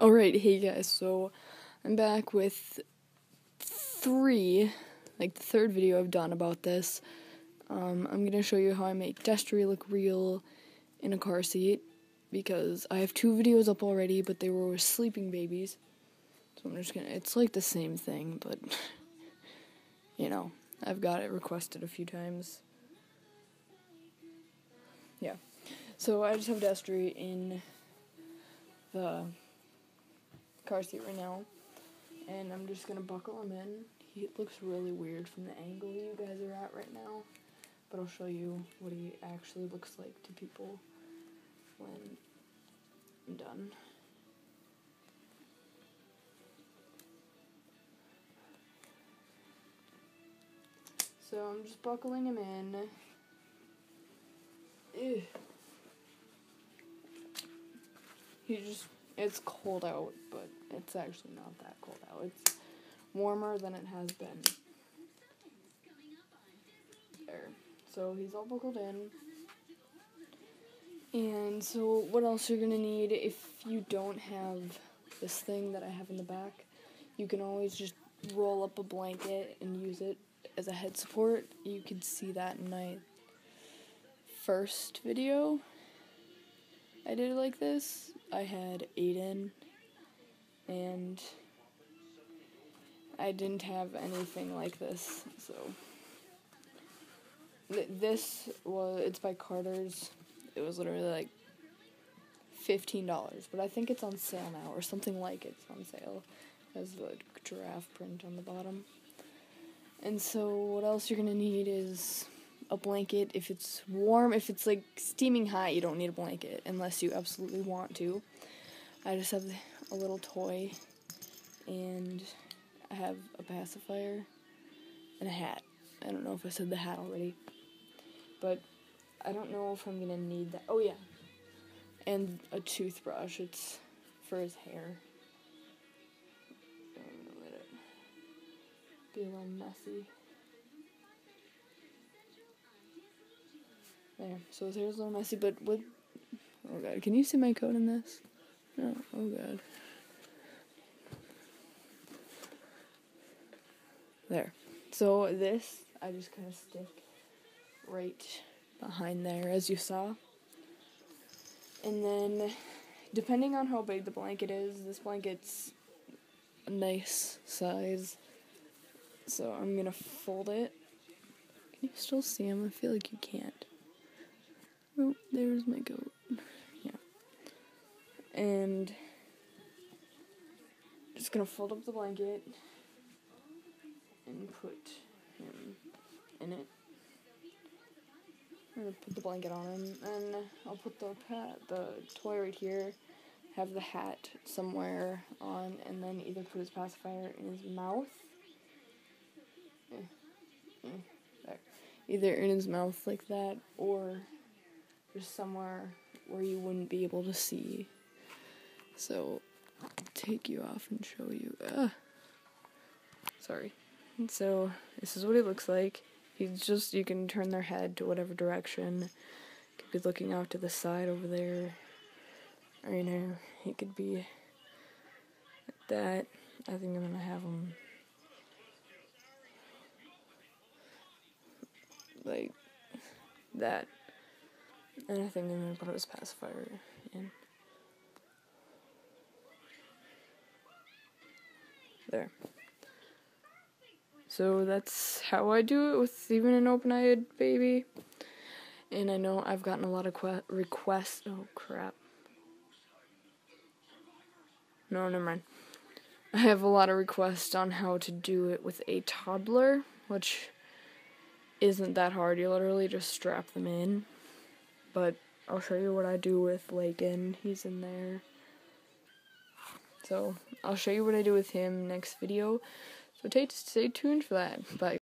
Alright, hey guys, so I'm back with three, like the third video I've done about this. Um, I'm gonna show you how I make Destry look real in a car seat because I have two videos up already, but they were with sleeping babies. So I'm just gonna, it's like the same thing, but you know, I've got it requested a few times. Yeah. So I just have Destry in the car seat right now, and I'm just gonna buckle him in. He looks really weird from the angle you guys are at right now, but I'll show you what he actually looks like to people when I'm done. So I'm just buckling him in. Ew. He just, it's cold out, but it's actually not that cold out. It's warmer than it has been. There. So he's all buckled in. And so what else you're to need if you don't have this thing that I have in the back, you can always just roll up a blanket and use it as a head support. You can see that in my first video. I did it like this. I had Aiden and I didn't have anything like this. So th- this was it's by Carter's. It was literally like fifteen dollars, but I think it's on sale now or something like it's on sale. It has the giraffe print on the bottom. And so what else you're gonna need is a blanket if it's warm. If it's like steaming hot, you don't need a blanket unless you absolutely want to. I just have a little toy and I have a pacifier and a hat. I don't know if I said the hat already, but I don't know if I'm gonna need that. Oh, yeah. And a toothbrush. It's for his hair. I'm gonna let it be a little messy. There. So his hair's a little messy, but with. Oh god, can you see my coat in this? No. Oh god. There. So this, I just kind of stick right behind there, as you saw. And then, depending on how big the blanket is, this blanket's a nice size. So I'm gonna fold it. Can you still see him? I feel like you can't. Oh, there's my goat. Yeah. And just gonna fold up the blanket and put him in it. I'm gonna put the blanket on him, and I'll put the pat, the toy right here. Have the hat somewhere on, and then either put his pacifier in his mouth. Eh, eh. Either in his mouth like that, or just somewhere where you wouldn't be able to see. So, I'll take you off and show you. Uh, sorry. And so, this is what it looks like. He's just, you can turn their head to whatever direction. Could be looking out to the side over there. Or, you know, he could be like that. I think I'm gonna have him like that. And I think I'm gonna put his pacifier in. There. So that's how I do it with even an open-eyed baby. And I know I've gotten a lot of que- requests. Oh crap. No, never mind. I have a lot of requests on how to do it with a toddler, which isn't that hard. You literally just strap them in. But I'll show you what I do with Lakin. He's in there. So I'll show you what I do with him next video. So stay, stay tuned for that. Bye.